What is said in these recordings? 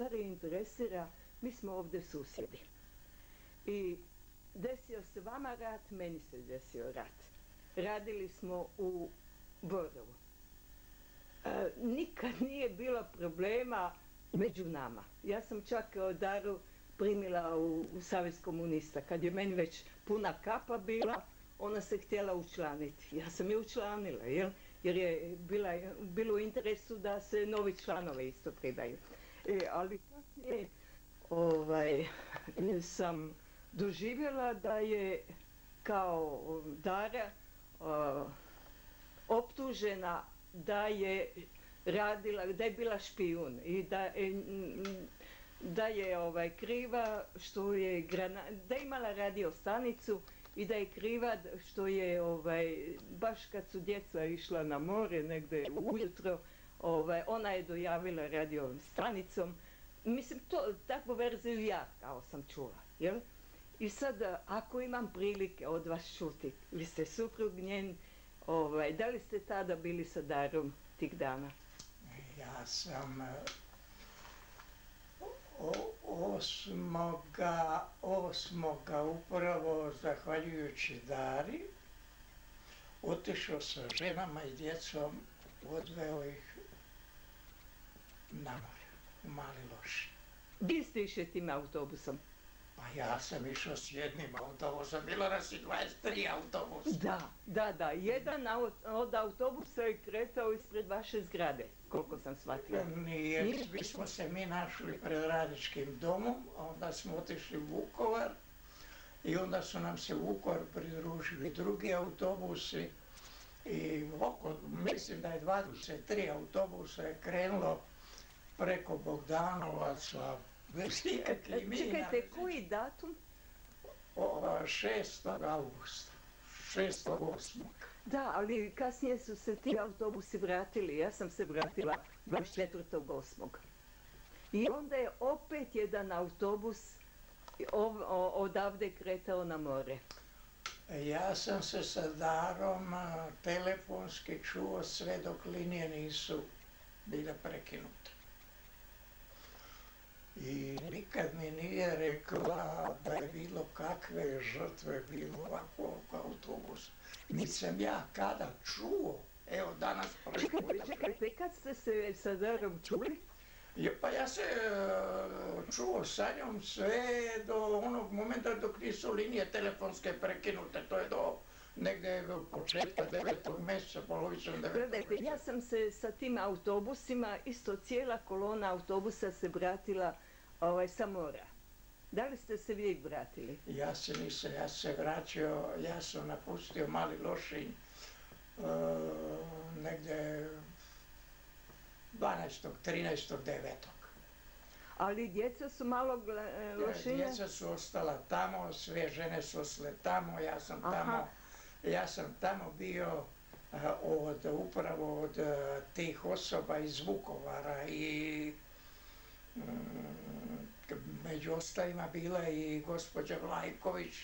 starije interesira, mi smo ovdje susjedi. I desio se vama rat, meni se desio rat. Radili smo u Borovu. E, nikad nije bilo problema među nama. Ja sam čak Daru primila u, u Savez komunista. Kad je meni već puna kapa bila, ona se htjela učlaniti. Ja sam je učlanila, jel? jer je bila, bilo u interesu da se novi članovi isto pridaju. E, ali kasnije ovaj, sam doživjela da je kao Dara optužena da je radila, da je bila špijun i da, e, da je ovaj, kriva što je da je imala radio stanicu i da je kriva što je ovaj, baš kad su djeca išla na more negdje ujutro, ovaj, ona je dojavila radio stanicom. Mislim, to, takvu verziju ja kao sam čula, jel? I sad, ako imam prilike od vas čuti, vi ste suprug njen, ovaj, da li ste tada bili sa Darom tih dana? Ja sam osmoga, osmoga upravo zahvaljujući Dari otišao sa ženama i djecom, odveo ih na more, u Mali Loši. Gdje ste išli tim autobusom? Pa ja sam išao s jednim autobusom, bilo nas i 23 autobusa. Da, da, da. Jedan od autobusa je kretao ispred vaše zgrade, koliko sam shvatila. Nije, mi smo se mi našli pred radničkim domom, onda smo otišli u Vukovar i onda su nam se u Vukovar pridružili drugi autobusi i oko, mislim da je 23 autobusa je krenulo preko Bogdanovaca, Čekajte, koji datum? 6. augusta. 6. Da, ali kasnije su se ti autobusi vratili. Ja sam se vratila 24.8. I onda je opet jedan autobus odavde kretao na more. Ja sam se sa Darom telefonski čuo sve dok linije nisu bile prekinute i nikad mi nije rekla da je bilo kakve žrtve bilo ovakvog autobusa. Niti sam ja kada čuo, evo danas... Čekajte, čekajte, kad ste se sa Darom čuli? pa ja se e, čuo sa njom sve do onog momenta dok nisu linije telefonske prekinute, to je do negdje početka devetog mjeseca, polovičnog devetog ja sam se sa tim autobusima, isto cijela kolona autobusa se vratila ovaj, sa mora. Da li ste se vi vratili? Ja se nisam, ja se vraćao, ja sam napustio Mali Lošinj uh, negdje 12. 13. 9. Ali djeca su malo e, lošinja? Djeca su ostala tamo, sve žene su osle tamo, ja sam tamo, ja sam tamo bio od, upravo od tih osoba iz Vukovara i među ostalima bila i gospođa Vlajković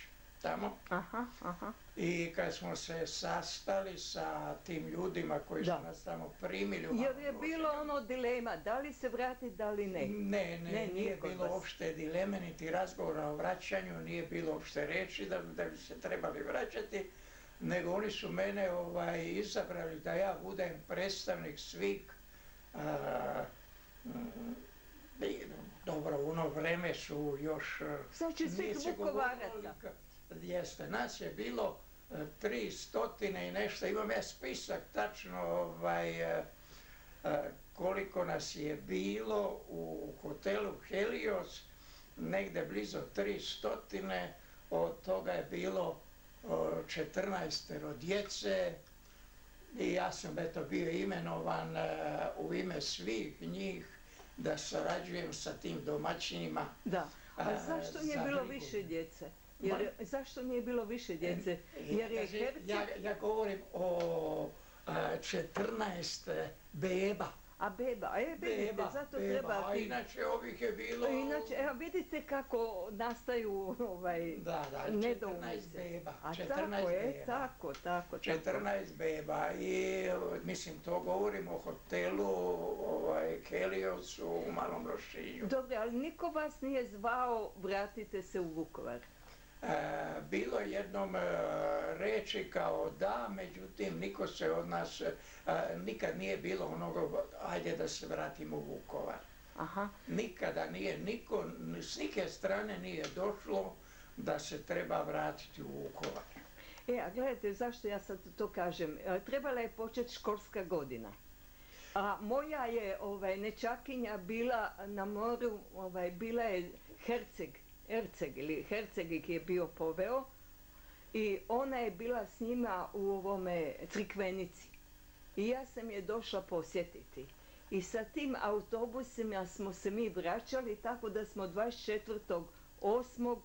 tamo. Aha, aha. I kad smo se sastali sa tim ljudima koji su nas tamo primili... Jer je bilo ono dilema, da li se vratiti, da li ne? Ne, ne, nije, bilo uopšte dileme, niti razgovora o vraćanju, nije bilo uopšte reći da, da bi se trebali vraćati nego oni su mene ovaj, izabrali da ja budem predstavnik svih dobro, u ono vreme su još... Znači svih Vukovaraca. Jeste, nas je bilo e, tri stotine i nešto, imam ja spisak tačno ovaj, e, e, koliko nas je bilo u hotelu Helios, negde blizu tri stotine, od toga je bilo 14 djece. I ja sam eto bio imenovan e, u ime svih njih da sarađujem sa tim domaćinima. Da, a e, zašto nije bilo više djece? Jer, zašto nije bilo više djece? E, Jer je ja, ja govorim o 14 beba. A beba, e vidite, Beba, zato beba, treba a inače ovih je bilo... Inače, evo vidite kako nastaju ovaj, Da, da, 14 nedoumice. beba, A 14 tako je, beba. tako, tako, tako. 14 beba i mislim to govorimo o hotelu ovaj, Heliossu u Malom Rošinju. Dobro, ali niko vas nije zvao vratite se u Vukovar. E, bilo je jednom e, reči kao da, međutim niko se od nas, e, nikad nije bilo onoga, ajde da se vratimo u Vukovar. Aha, Nikada nije, niko, ni s nike strane nije došlo da se treba vratiti u Vukovar. e, a gledajte, zašto ja sad to kažem? Trebala je početi školska godina. A moja je ovaj, nečakinja bila na moru, ovaj, bila je Herceg, Herceg ili Herceg je bio poveo i ona je bila s njima u ovome Crikvenici. I ja sam je došla posjetiti. I sa tim autobusima smo se mi vraćali tako da smo 24.8.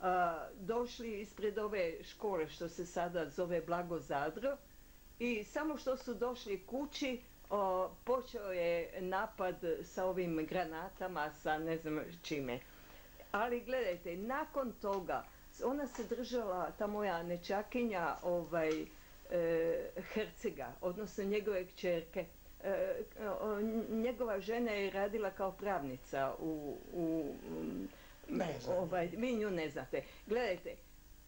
a, došli ispred ove škole što se sada zove Blago Zadro i samo što su došli kući počeo je napad sa ovim granatama, sa ne znam čime. Ali gledajte, nakon toga ona se držala, ta moja nečakinja, ovaj, e, Hercega, odnosno njegove kćerke. E, njegova žena je radila kao pravnica u, u Ne znam. ovaj, vi nju ne znate. Gledajte,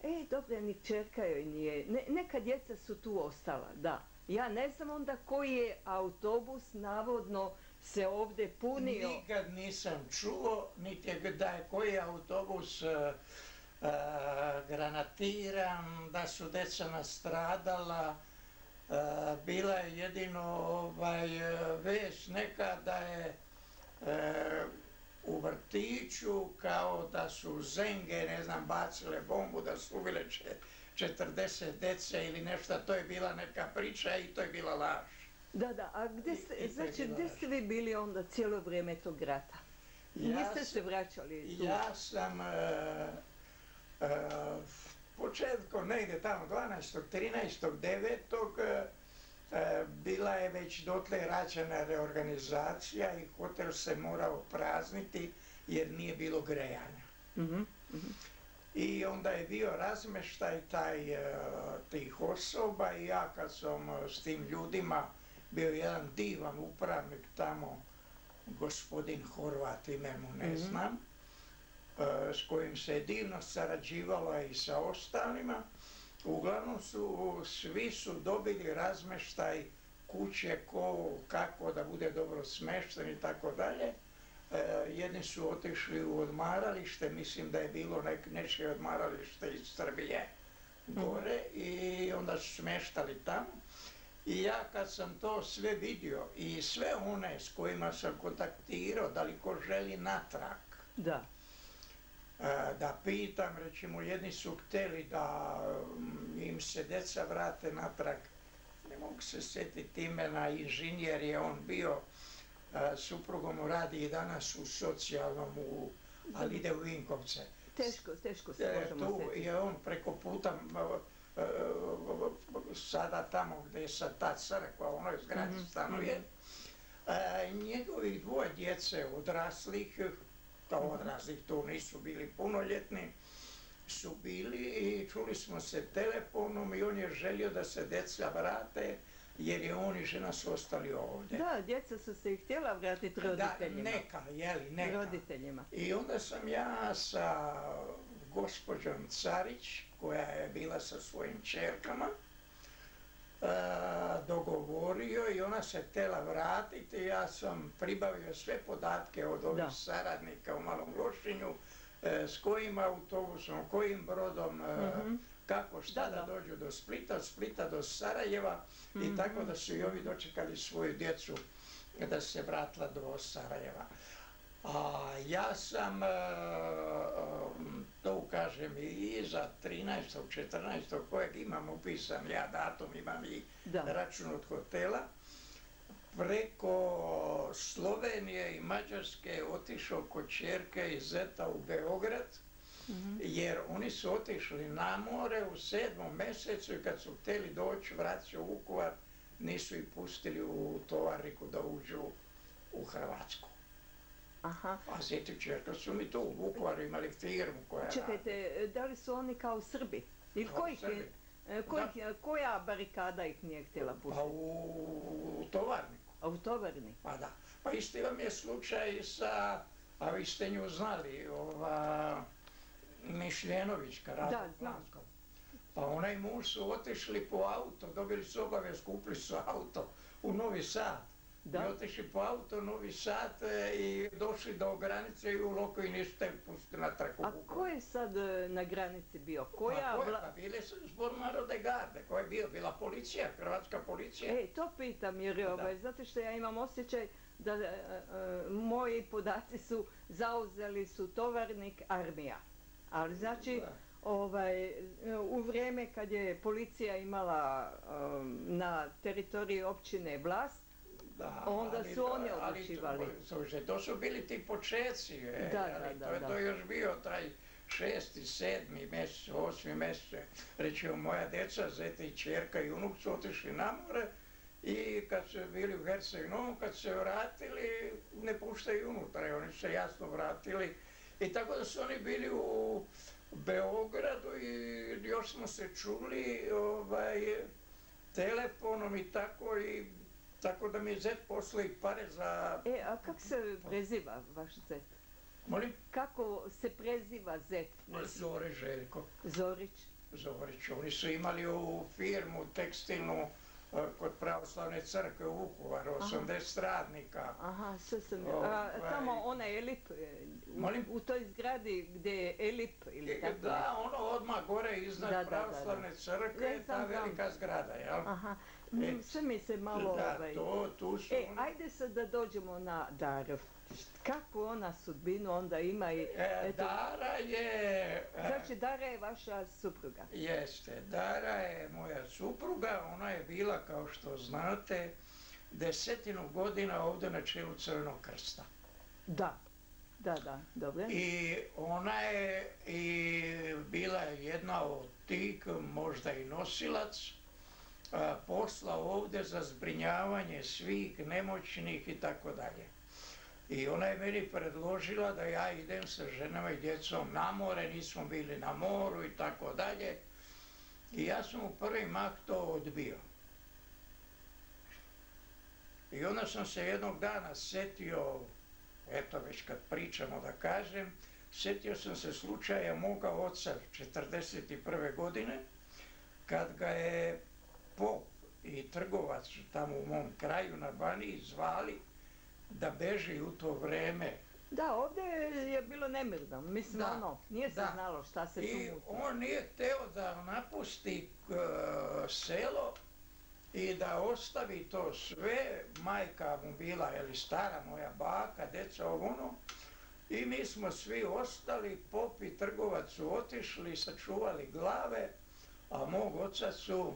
e, dobro, ni čerka joj nije, ne, neka djeca su tu ostala, da. Ja ne znam onda koji je autobus navodno se ovdje punio. Nikad nisam čuo, niti je da je koji autobus e, granatiran, da su deca nastradala. E, bila je jedino ovaj, e, vest neka da je u vrtiću kao da su zenge, ne znam, bacile bombu, da su ubile če- 40 dece ili nešto, to je bila neka priča i to je bila laž. Da, da, a gdje ste, i znači, gdje ste vi bili onda cijelo vrijeme tog rata? Niste sam- se vraćali tu? Ja sam e, početkom negdje tamo 12. 13. 9. e, e, bila je već dotle rađena reorganizacija i hotel se morao prazniti jer nije bilo grejanja. Mhm. I onda je bio razmeštaj taj, e, tih osoba i ja kad sam s tim ljudima bio jedan divan upravnik tamo, gospodin Horvat, ime mu ne Mhm. znam, e, s kojim se divno sarađivalo i sa ostalima. Uglavnom su, svi su dobili razmeštaj kuće, ko, kako da bude dobro smešten i tako dalje. E, jedni su otišli u odmaralište, mislim da je bilo nek, nečije odmaralište iz Srbije gore i onda su smještali tamo. I ja kad sam to sve vidio i sve one s kojima sam kontaktirao, da li ko želi natrag, Da. e, da pitam, recimo jedni su htjeli da mm, im se deca vrate natrag, ne mogu se sjetiti imena, inženjer je on bio, e, suprugom radi i danas u socijalnom, u, ali ide u Vinkovce. Teško, teško se E, možemo tu sjetiti. je on preko puta sada tamo gdje je sad ta crkva, u onoj zgradi Mhm, stanuje. E, njegovih dvoje djece odraslih, kao odraslih tu nisu bili punoljetni, su bili i čuli smo se telefonom i on je želio da se deca vrate jer je on i žena su ostali ovdje. Da, djeca su se i htjela vratiti Da, roditeljima. neka, jeli, neka. Roditeljima. I onda sam ja sa gospođom Carić, koja je bila sa svojim čerkama, e, dogovorio i ona se htjela vratiti. Ja sam pribavio sve podatke od ovih Da. saradnika u Malom Lošinju, e, s kojim autobusom, kojim brodom, e, Mhm. kako šta Da, dođu do Splita, Splita do Sarajeva i Mhm. tako da su i ovi dočekali svoju djecu da se vratila do Sarajeva. A ja sam, e, um, to kažem i iza 13. 14. kojeg imam upisan ja datum, imam i Da. račun od hotela, preko Slovenije i Mađarske otišao kod čerke iz Zeta u Beograd, Mhm. jer oni su otišli na more u sedmom mjesecu i kad su htjeli doći, vratiti se u Vukovar, nisu ih pustili u tovarniku da uđu u Hrvatsku. Aha. A zet i čerka su mi tu u Vukovaru imali firmu koja Čekajte, da li su oni kao Srbi? Ili Kao kojih je- Srbi. e, kojih- koja barikada ih nije htjela Pa pustiti? u, u Tovarniku. A u Tovarni? Pa da. Pa isti vam je slučaj sa, a vi ste nju znali, ova Mišljenovićka. Planskog. Pa ona i muž su otišli po auto, dobili su obavijest, kupili su auto u Novi Sad. Da. I otišli po auto Novi Sad e, i došli do granice i u loko i ništa im pustili natrag u A ko je sad e, na granici bio? Pa Koja vla... Pa bile su zbor narode garde, ko je bio? Bila policija, hrvatska policija. E, to pitam jer ovaj, zato što ja imam osjećaj da e, e, moji podaci su zauzeli su tovarnik armija. Ali znači Da. ovaj, u vrijeme kad je policija imala um, na teritoriji općine vlast, Da, Onda ali su oni ali odlučivali. to- to su bili ti počeci, e, Da, ali da, to je to još bio taj šesti, sedmi mjesec, osmi mjesec. Recimo moja djeca, zete i čerka i unuk su otišli na more i kad su bili u Herceg Novom, kad su se vratili, ne puštaju unutra, oni su se jasno vratili. I tako da su oni bili u Beogradu i još smo se čuli ovaj, telefonom i tako i tako da mi je zet poslao i pare za... e, a kako se preziva vaš zet? Molim? Kako se preziva zet? Zore Željko. Zorić? Zorić. Oni su imali ovu firmu tekstilnu e, kod pravoslavne crkve u Vukovaru, 80 radnika. Aha, sve sam... Ovaj. A, tamo onaj Elip, e, u, Molim? u toj zgradi gdje je Elip ili I, tako da, ono odmah gore iznad Da, da, da, da. pravoslavne crkve, ta velika zgrada, jel? Aha, E, mm, sve mi se malo... da, ovaj... to, tu su E, oni- ajde sad da dođemo na Daru. Kakvu ona sudbinu onda ima i... E, Dara je... e, Znači, Dara je vaša supruga. Jeste, Dara je moja supruga, ona je bila, kao što znate, desetinu godina ovdje na čelu Crvenog krsta. Da, da, da, dobro. I ona je i bila jedna od tih, možda i nosilac, posla ovdje za zbrinjavanje svih nemoćnih i tako dalje. I ona je meni predložila da ja idem sa ženama i djecom na more, nismo bili na moru i tako dalje. I ja sam u prvi mah to odbio. I onda sam se jednog dana setio, eto već kad pričamo da kažem, setio sam se slučaja moga oca 41. godine, kad ga je pop i trgovac tamo u mom kraju na Baniji zvali da beži u to vreme. Da, ovdje je bilo nemirno. Mislim, Da, ono, nije se da. znalo šta se I tu muti. on nije hteo da napusti e, selo i da ostavi to sve, majka mu bila, ili stara moja baka, deca ovo ono, i mi smo svi ostali, pop i trgovac su otišli, sačuvali glave, a mog oca su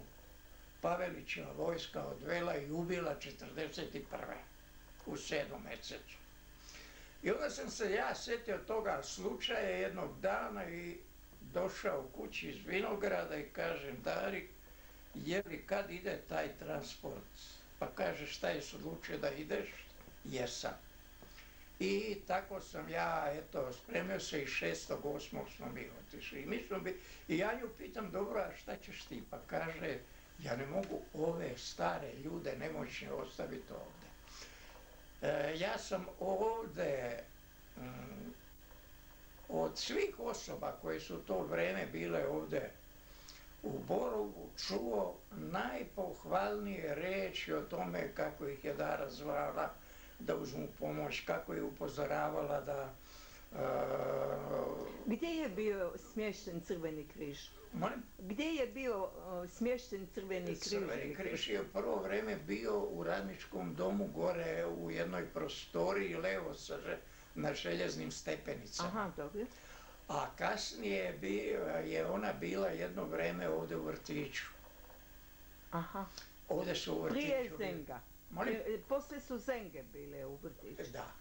Pavelićeva vojska odvela i ubila 41. u sedmom mjesecu. I onda sam se ja sjetio toga slučaja jednog dana i došao kući iz Vinograda i kažem Dari, je li kad ide taj transport? Pa kaže šta je odlučio da ideš? Jesam. I tako sam ja, eto, spremio se i 6.8. smo mi otišli. I, I ja nju pitam, dobro, a šta ćeš ti? Pa kaže, ja ne mogu ove stare ljude nemoćne ostaviti ovdje. E, ja sam ovdje mm, od svih osoba koje su to vrijeme bile ovdje u Borovu čuo najpohvalnije reči o tome kako ih je Dara zvala da uzmu pomoć, kako je upozoravala da e, Gdje je bio smješten Crveni križ? Molim, Gdje je bio uh, smješten Crveni križ? Crveni križ je prvo vrijeme bio u radničkom domu gore u jednoj prostoriji levo sa na željeznim stepenicama. Aha, dobro. A kasnije bi, je ona bila jedno vrijeme ovdje u vrtiću. Aha. Ovdje su u vrtiću. Prije Zenga. Molim? E, e, Poslije su Zenge bile u vrtiću. Da.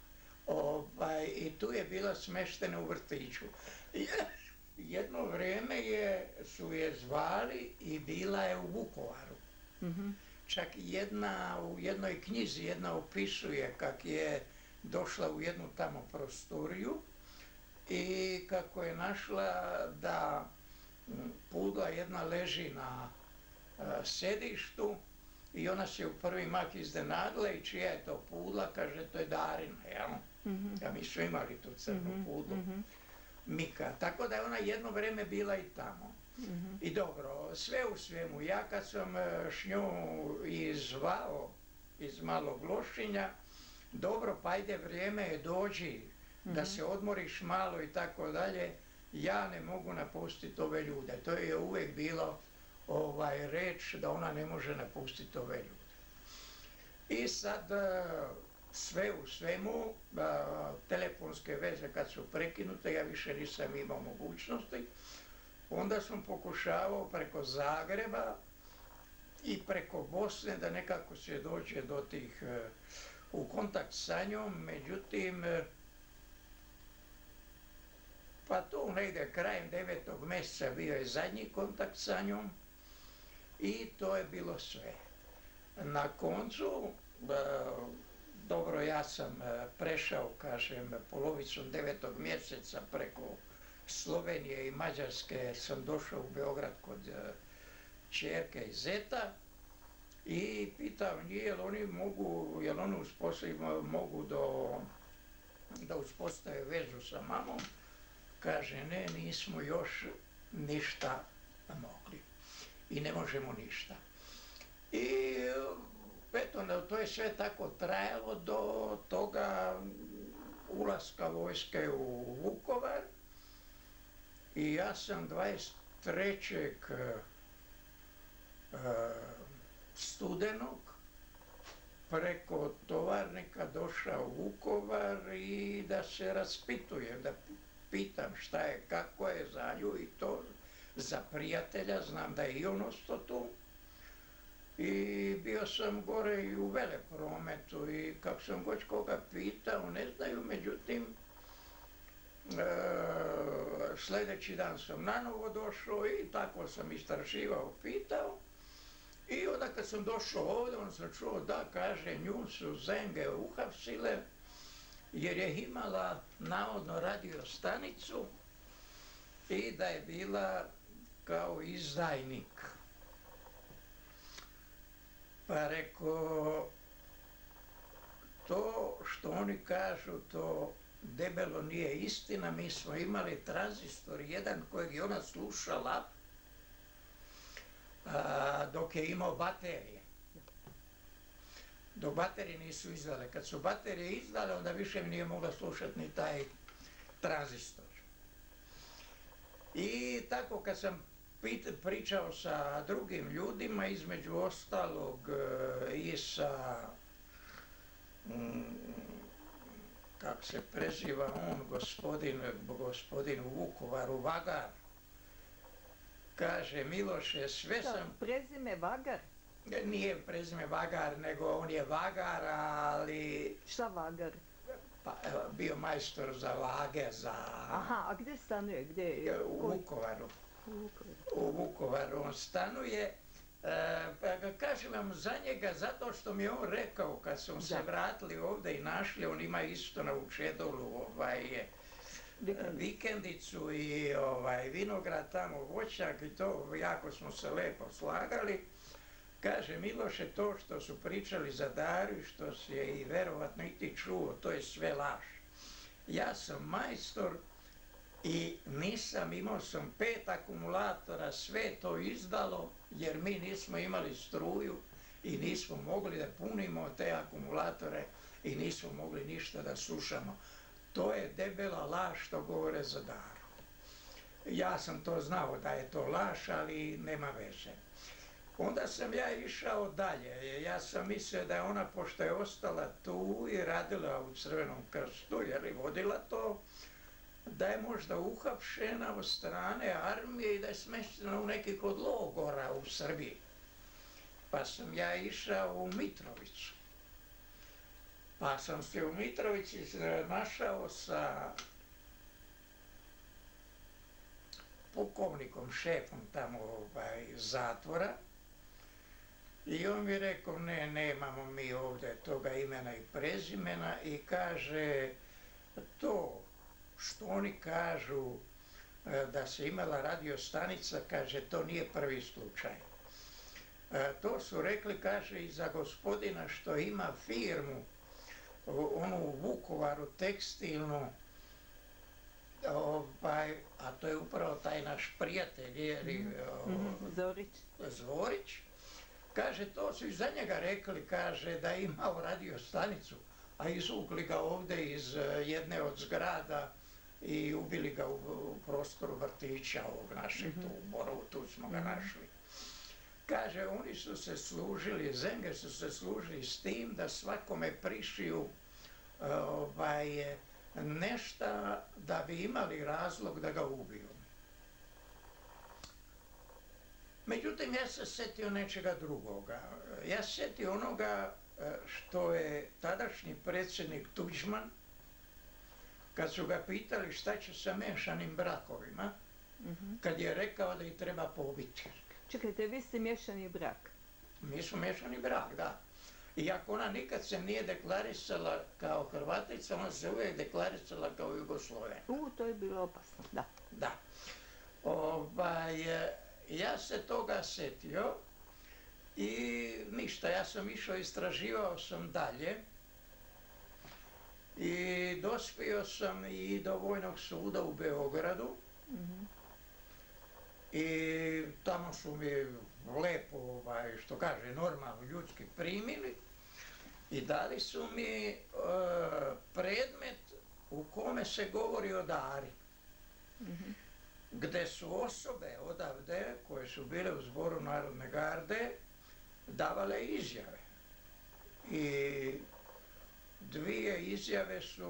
Ovaj, I tu je bila smeštena u vrtiću. Jedno vrijeme je, su je zvali i bila je u Vukovaru. Mhm. čak jedna u jednoj knjizi jedna opisuje kak je došla u jednu tamo prostoriju i kako je našla da pudla jedna leži na e, sedištu i ona se u prvi mak iznenadila i čija je to pudla, kaže to je Darina, jel? mm Ja mi su imali tu crnu mm pudlu. Mika. Tako da je ona jedno vrijeme bila i tamo. Mhm. I dobro, sve u svemu, ja kad sam e, šnju izvao iz malog lošinja, dobro, pa ajde vrijeme je dođi, da mhm. se odmoriš malo i tako dalje, ja ne mogu napustiti ove ljude. To je uvijek bilo ovaj, reč da ona ne može napustiti ove ljude. I sad e, sve u svemu, e, telefonske veze kad su prekinute, ja više nisam imao mogućnosti, onda sam pokušavao preko Zagreba i preko Bosne da nekako se dođe do tih e, u kontakt sa njom, međutim pa tu negdje krajem devetog mjeseca bio je zadnji kontakt sa njom i to je bilo sve. Na koncu, dobro ja sam e, prešao, kažem, polovicom devetog mjeseca preko Slovenije i Mađarske sam došao u Beograd kod e, čerke i zeta i pitao njih jel oni mogu, jel oni mogu do, da uspostave vezu sa mamom. Kaže, ne, nismo još ništa mogli i ne možemo ništa. I eto, to je sve tako trajalo do toga ulaska vojske u Vukovar i ja sam 23. E, studenog preko tovarnika došao u Vukovar i da se raspitujem, da pitam šta je, kako je za nju i to za prijatelja, znam da je i on ostao tu. I bio sam gore i u veleprometu i kako sam god koga pitao, ne znaju, međutim, e, sljedeći dan sam nanovo došao i tako sam istraživao, pitao. I onda kad sam došao ovdje, on sam čuo da, kaže, nju su zenge uhapsile, jer je imala navodno radio stanicu i da je bila kao izdajnik. Pa rekao, to što oni kažu, to debelo nije istina. Mi smo imali tranzistor jedan kojeg je ona slušala dok je imao baterije. Dok baterije nisu izdale. Kad su baterije izdale, onda više nije mogla slušati ni taj tranzistor. I tako kad sam pričao sa drugim ljudima, između ostalog e, i sa mm, kako se preziva on, gospodin, gospodin u Vukovaru, Vagar, kaže Miloše, sve sam... Prezime Vagar? Nije prezime Vagar, nego on je Vagar, ali... Šta Vagar? Pa, bio majstor za vage, za... Aha, a gdje stanuje? Gdje? U Vukovaru. U Vukovaru. on stanuje. E, pa kažem vam za njega zato što mi je on rekao kad smo se vratili ovdje i našli, on ima isto na Učedolu ovaj, vikendicu i ovaj, vinograd tamo, voćak i to, jako smo se lepo slagali. Kaže Miloše, to što su pričali za Daru, što si je i verovatno i ti čuo, to je sve laž. Ja sam majstor i nisam, imao sam pet akumulatora, sve to izdalo, jer mi nismo imali struju i nismo mogli da punimo te akumulatore i nismo mogli ništa da slušamo. To je debela laž što govore za Daru. Ja sam to znao da je to laž, ali nema veze. Onda sam ja išao dalje. Ja sam mislio da je ona, pošto je ostala tu i radila u Crvenom krstu, jer je vodila to, da je možda uhapšena od strane armije i da je smještena u logora u Srbiji. Pa sam ja išao u Mitrovicu. Pa sam se u Mitrovici našao sa pukovnikom, šefom tamo ovaj, zatvora I on mi rekao, ne, nemamo mi ovdje toga imena i prezimena i kaže, to što oni kažu e, da se imala radio stanica, kaže, to nije prvi slučaj. E, to su rekli, kaže, i za gospodina što ima firmu, onu u Vukovaru tekstilnu, ovaj, a to je upravo taj naš prijatelj, jer, Mhm. Mhm, Zorić. Zvorić, kaže, to su i za njega rekli, kaže, da je imao radio stanicu, a izvukli ga ovdje iz e, jedne od zgrada i ubili ga u, prostoru vrtića ovog našeg, tu u Borovu, tu smo ga našli. Kaže, oni su se služili, Zenge su se služili s tim da svakome prišiju e, ovaj, nešta da bi imali razlog da ga ubiju. Međutim, ja se sjetio nečega drugoga. Ja se sjetio onoga e, što je tadašnji predsjednik Tuđman, kad su ga pitali šta će sa mešanim brakovima, kad je rekao da ih treba pobiti. Čekajte, vi ste mješani brak. Mi smo mješani brak, da. Iako ona nikad se nije deklarisala kao Hrvatica, ona se uvijek deklarisala kao Jugosloven. U, to je bilo opasno, da. Da. Ovaj, ja se toga setio i ništa, ja sam išao, istraživao sam dalje i dospio sam i do Vojnog suda u Beogradu. I tamo su mi lepo, ovaj, što kaže, normalno ljudski primili. I dali su mi e, predmet u kome se govori o Dari. Gdje su osobe odavde koje su bile u zboru Narodne garde davale izjave. I dvije izjave su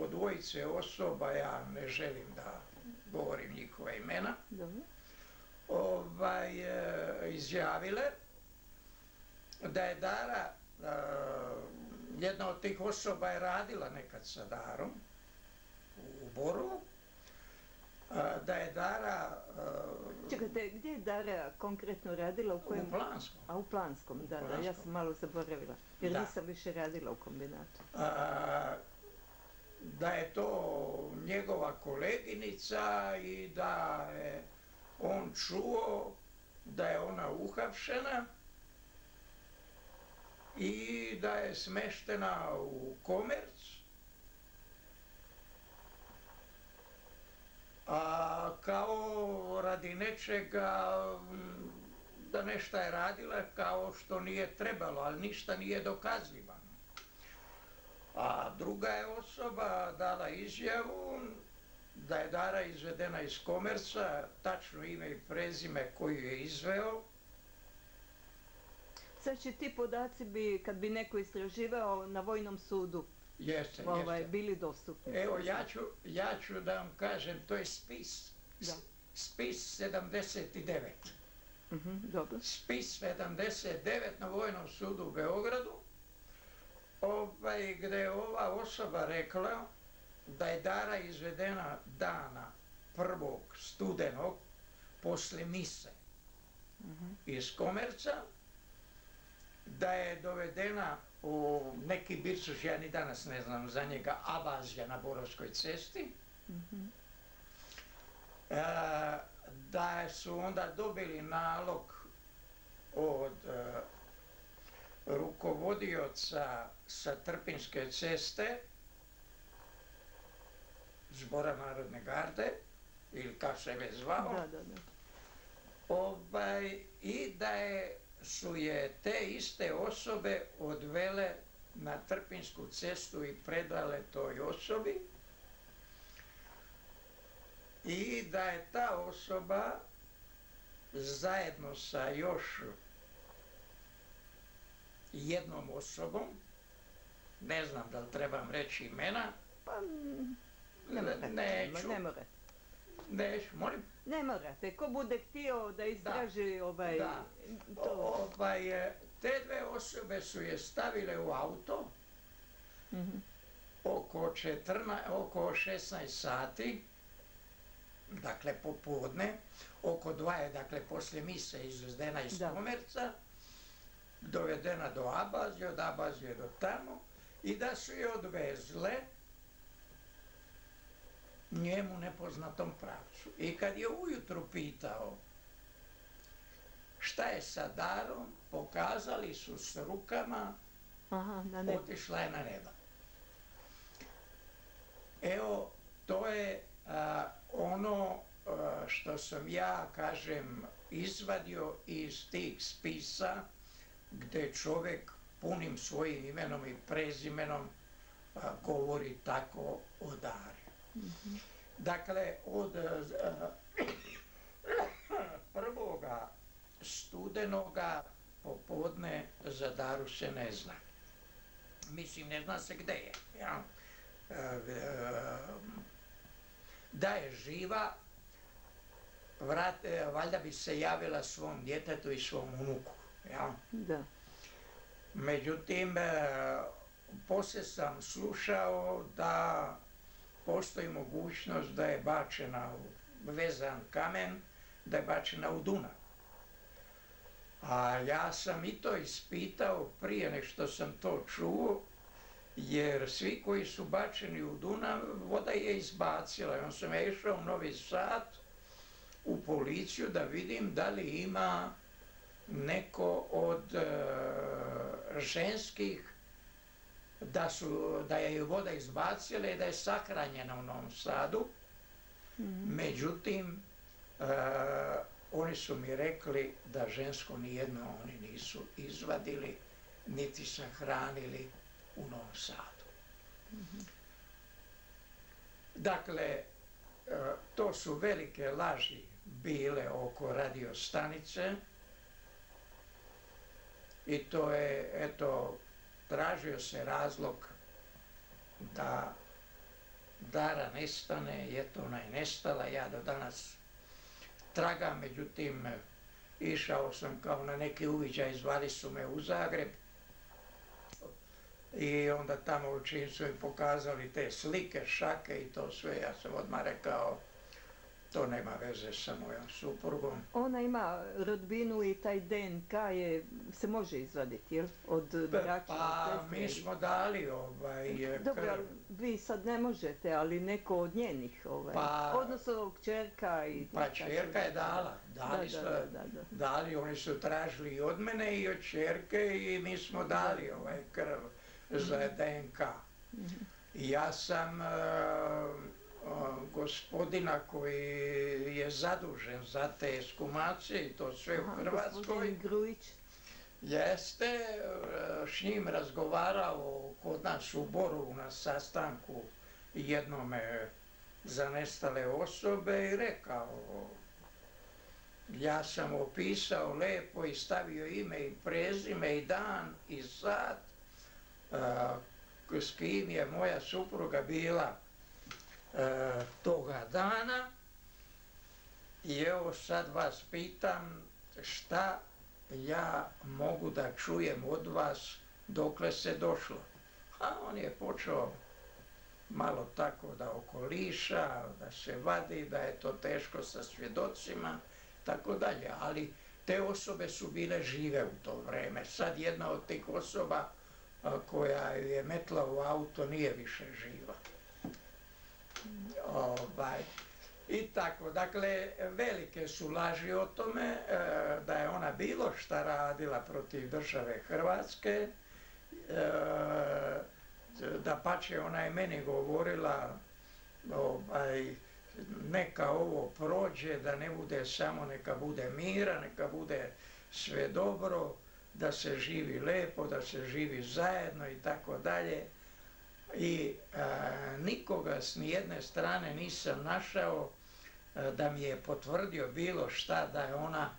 od dvojice osoba, ja ne želim da govorim njihova imena, ovaj, e, izjavile da je Dara, e, jedna od tih osoba je radila nekad sa Darom u Borovu, da je Dara Čekajte, gdje je Dara konkretno radila? U kojem? u Planskom. A u Planskom, da, da, ja sam malo zaboravila. Jer Da. nisam više radila u kombinatu. a, da je to njegova koleginica i da je on čuo da je ona uhapšena i da je smeštena u komerc. Kao radi nečega mm, da nešto je radila kao što nije trebalo, ali ništa nije dokazivano. A druga je osoba dala izjavu da je Dara izvedena iz komerca, tačno ime i prezime koju je izveo, Znači ti podaci bi, kad bi neko istraživao na Vojnom sudu, jeste, ovaj, jeste. bili dostupni. Evo, ja ću, ja ću da vam kažem, to je spis. Da. Spis 79. Mhm, dobro. Spis 79 na Vojnom sudu u Beogradu, ovaj, gdje je ova osoba rekla da je Dara izvedena dana prvog studenog posle mise iz komerca, da je dovedena u neki bircuš, ja ni danas ne znam za njega, Abazija na Borovskoj cesti, E, da su onda dobili nalog od e, rukovodioca sa Trpinske ceste, Zbora Narodne garde, ili kako se već zvao, Da, da, da. ovaj, i da je, su je te iste osobe odvele na Trpinsku cestu i predale toj osobi i da je ta osoba zajedno sa još jednom osobom, ne znam da li trebam reći imena, Pa, ne neću. ne morate. neću, molim, Ne morate, ko bude htio da istraži ovaj, da. to, Ovaj, e, te dve osobe su je stavile u auto Mhm. oko, 14, oko 16 sati, dakle popodne, oko dva je, dakle, poslije mise izvedena iz Da. komerca dovedena do Abazije, od Abazije do tamo i da su je odvezle njemu nepoznatom pravcu. I kad je ujutru pitao šta je sa darom, pokazali su s rukama, Aha, na nebo. otišla je na neba. Evo, to je a, ono a, što sam ja, kažem, izvadio iz tih spisa gdje čovjek punim svojim imenom i prezimenom a, govori tako o Dari. Dakle, od a, prvoga studenoga popodne za Daru se ne zna. Mislim, ne zna se gdje je. Ja? E, e, Da je živa, vrat, e, valjda bi se javila svom djetetu i svom unuku. Ja? Da. Međutim, poslije sam slušao da postoji mogućnost da je bačena u vezan kamen, da je bačena u Dunav. A ja sam i to ispitao prije nek što sam to čuo, jer svi koji su bačeni u Dunav, voda je izbacila. On sam ja išao u Novi Sad u policiju da vidim da li ima neko od e, ženskih da, su, da je ju voda izbacila i da je sahranjena u Novom Sadu. Međutim, e, oni su mi rekli da žensko nijedno oni nisu izvadili, niti sahranili u Novom Sadu. Dakle, e, to su velike laži bile oko radiostanice i to je, eto, tražio se razlog da Dara nestane i eto ona je nestala. Ja do danas tragam, međutim, išao sam kao na neki uviđaj, zvali su me u Zagreb i onda tamo čim su pokazali te slike, šake i to sve, ja sam odmah rekao, to nema veze sa mojom suprugom. Ona ima rodbinu i taj DNK je, se može izvaditi, jel? Od braća Pa sestre mi smo dali ovaj Dobro, krv. ali vi sad ne možete, ali neko od njenih, ovaj, Pa- odnosno kćerka i... Pa čerka je dala, dali Da, da, da, da, da. dali, oni su tražili i od mene i od čerke i mi smo dali ovaj krv za DNK. I ja sam e, o, gospodina koji je zadužen za te eskumacije i to sve u Hrvatskoj, Grujić. jeste e, s njim razgovarao kod nas u Borovu na sastanku jednome za nestale osobe i rekao ja sam opisao lepo i stavio ime i prezime i dan i sat a, s kim je moja supruga bila e, toga dana i evo sad vas pitam šta ja mogu da čujem od vas dokle se došlo. A on je počeo malo tako da okoliša, da se vadi, da je to teško sa svjedocima, tako dalje. Ali te osobe su bile žive u to vreme. Sad jedna od tih osoba koja je metla u auto nije više živa. Ovaj, I tako, dakle, velike su laži o tome e, da je ona bilo šta radila protiv države Hrvatske, e, da pače ona je meni govorila ovaj, neka ovo prođe, da ne bude samo neka bude mira, neka bude sve dobro, da se živi lepo, da se živi zajedno i tako dalje. I e, nikoga s nijedne strane nisam našao e, da mi je potvrdio bilo šta da je ona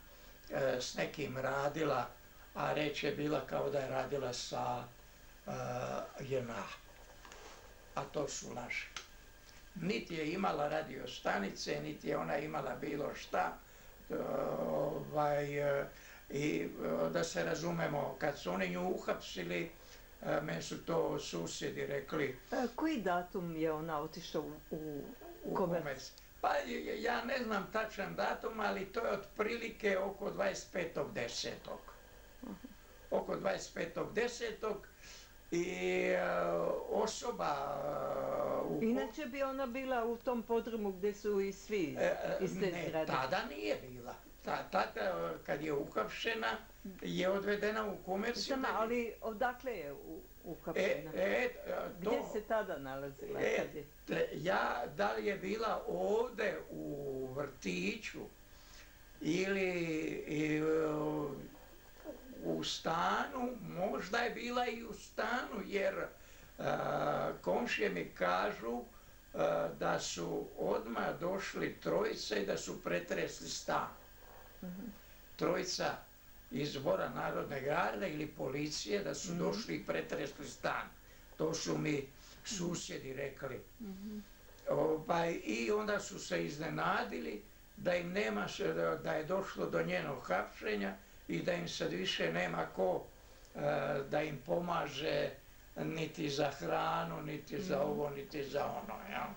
e, s nekim radila, a reč je bila kao da je radila sa JNA. A to su laži. Niti je imala radio stanice, niti je ona imala bilo šta. Ovaj, I da se razumemo, kad su oni nju uhapsili, meni su to susjedi rekli E, koji datum je ona otišla u, u, u komerc? komerc. Pa ja ne znam tačan datum, ali to je otprilike oko 25.10. oko 25.10. I e, osoba e, u... Inače bi ona bila u tom podrumu gdje su i svi iz te ne, zgrade. tada nije bila. Ta, tada, kad je ukapšena, je odvedena u komerciju. Znam, ali odakle je u- E, ukapšena? e, Gdje se tada nalazila? e, kad je? te- ja, da li je bila ovde u vrtiću ili i, u- stanu, možda je bila i u stanu, jer a, komšije mi kažu a, da su odmah došli trojice i da su pretresli stan. Trojica iz zbora Narodne garde ili policije da su došli i pretresli stan. To su mi susjedi rekli. Ovaj, I onda su se iznenadili da im nema, da je došlo do njenog hapšenja i da im sad više nema ko e, da im pomaže niti za hranu, niti za ovo, niti za ono. Jel?